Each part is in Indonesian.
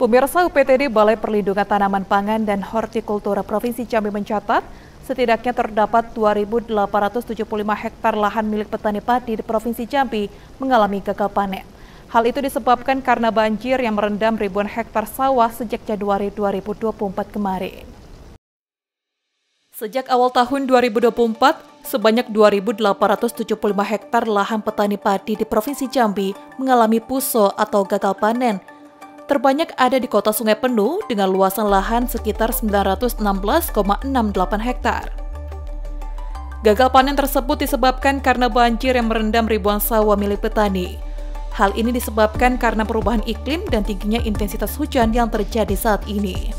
Pemirsa UPTD Balai Perlindungan Tanaman Pangan dan Hortikultura Provinsi Jambi mencatat setidaknya terdapat 2.875 hektar lahan milik petani padi di Provinsi Jambi mengalami gagal panen. Hal itu disebabkan karena banjir yang merendam ribuan hektar sawah sejak Januari 2024 kemarin. Sejak awal tahun 2024, sebanyak 2.875 hektar lahan petani padi di Provinsi Jambi mengalami puso atau gagal panen terbanyak ada di kota Sungai Penuh dengan luasan lahan sekitar 916,68 hektar. Gagal panen tersebut disebabkan karena banjir yang merendam ribuan sawah milik petani. Hal ini disebabkan karena perubahan iklim dan tingginya intensitas hujan yang terjadi saat ini.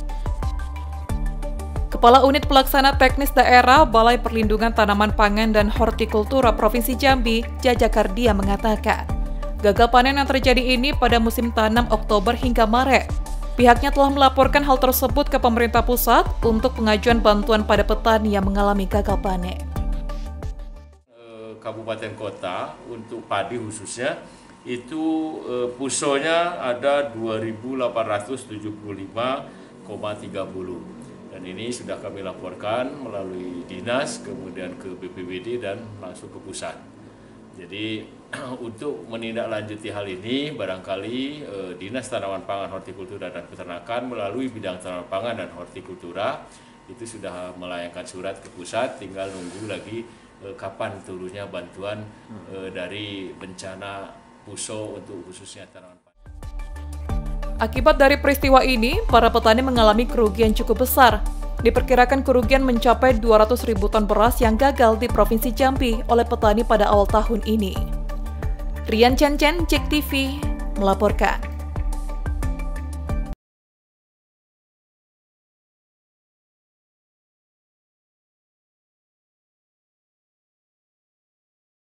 Kepala Unit Pelaksana Teknis Daerah Balai Perlindungan Tanaman Pangan dan Hortikultura Provinsi Jambi, Jaja Kardia mengatakan, Gagal panen yang terjadi ini pada musim tanam Oktober hingga Maret. Pihaknya telah melaporkan hal tersebut ke pemerintah pusat untuk pengajuan bantuan pada petani yang mengalami gagal panen. Eh, Kabupaten kota untuk padi khususnya itu eh, pusonya ada 2.875,30 dan ini sudah kami laporkan melalui dinas kemudian ke BPBD dan langsung ke pusat. Jadi untuk menindaklanjuti hal ini, barangkali eh, Dinas Tanaman Pangan, Hortikultura dan Peternakan melalui bidang tanaman pangan dan hortikultura itu sudah melayangkan surat ke pusat, tinggal nunggu lagi eh, kapan turunnya bantuan eh, dari bencana puso untuk khususnya tanaman pangan. Akibat dari peristiwa ini, para petani mengalami kerugian cukup besar, Diperkirakan kerugian mencapai 200 ribu ton beras yang gagal di Provinsi Jambi oleh petani pada awal tahun ini. Rian Chen Chen, Cek TV, melaporkan.